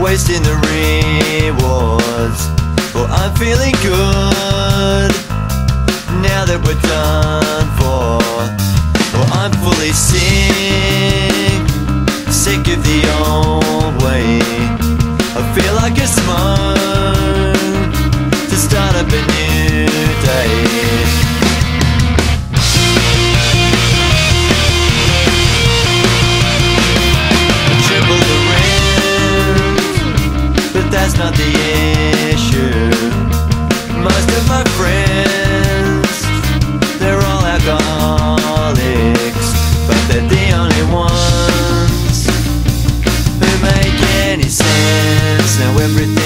wasting the rewards. But I'm feeling good Now that we're done for. Well I'm fully sick Sick of the old way. I feel like a smug that's not the issue. Most of my friends, they're all alcoholics But they're the only ones who make any sense. Now everything